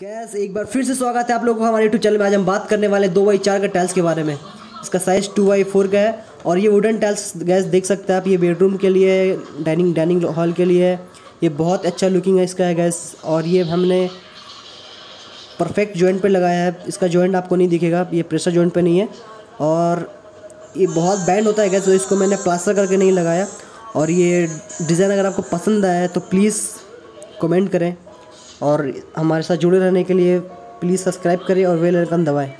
Gas, एक बार फिर से स्वागत है आप लोगों को हमारे यूट्यूब चैनल में। आज हम बात करने वाले दो बाई चार के टाइल्स के बारे में। इसका साइज़ टू बाई फोर का है और ये वुडन टाइल्स गैस, देख सकते हैं आप, ये बेडरूम के लिए डाइनिंग डाइनिंग हॉल के लिए ये बहुत अच्छा लुकिंग है इसका है गैस और ये हमने परफेक्ट जॉइंट पे लगाया है। इसका जॉइंट आपको नहीं दिखेगा, ये प्रेशर जॉइंट पे नहीं है और ये बहुत बैंड होता है गैस तो इसको मैंने प्लास्टर करके नहीं लगाया। और ये डिज़ाइन अगर आपको पसंद आया है तो प्लीज़ कमेंट करें। और हमारे साथ जुड़े रहने के लिए प्लीज़ सब्सक्राइब करें और वेल आइकन दबाएँ।